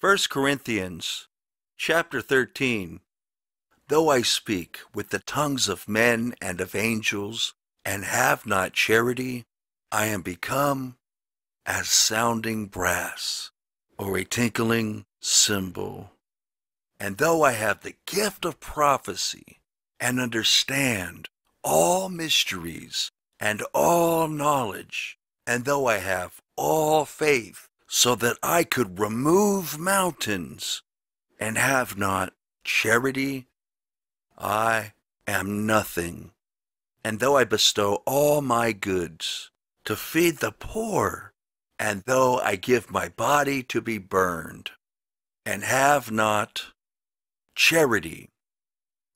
1 Corinthians chapter 13 Though I speak with the tongues of men and of angels, and have not charity, I am become as sounding brass, or a tinkling cymbal. And though I have the gift of prophecy, and understand all mysteries and all knowledge, and though I have all faith, so that I could remove mountains, and have not charity, I am nothing. And though I bestow all my goods to feed the poor, and though I give my body to be burned, and have not charity,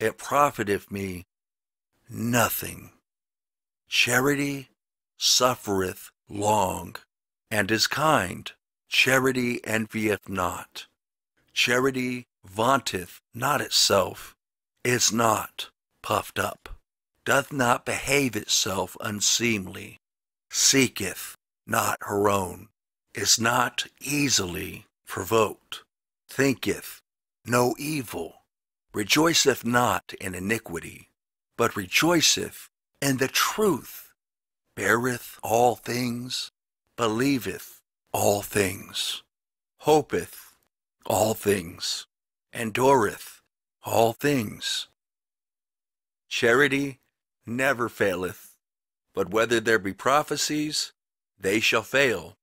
it profiteth me nothing. Charity suffereth long, and is kind. Charity envieth not. Charity vaunteth not itself, is not puffed up, doth not behave itself unseemly, seeketh not her own, is not easily provoked, thinketh no evil, rejoiceth not in iniquity, but rejoiceth in the truth, beareth all things, believeth all things, hopeth all things, endureth all things. Charity never faileth, but whether there be prophecies, they shall fail.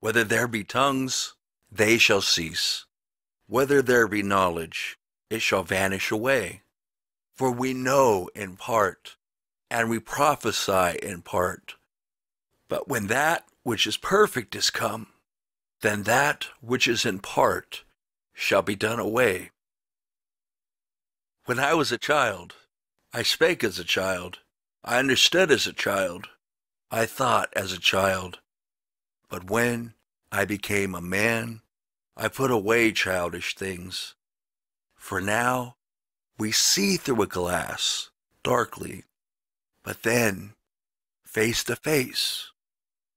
Whether there be tongues, they shall cease. Whether there be knowledge, it shall vanish away. For we know in part, and we prophesy in part. But when that which is perfect is come, then that which is in part shall be done away. When I was a child, I spake as a child, I understood as a child, I thought as a child. But when I became a man, I put away childish things. For now we see through a glass, darkly, but then face to face.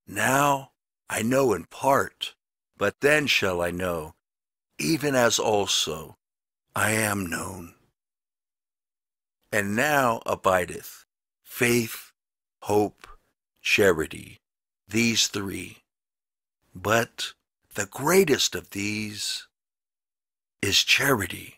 Now I know in part, but then shall I know, even as also I am known. And now abideth faith, hope, charity, these three. But the greatest of these is charity.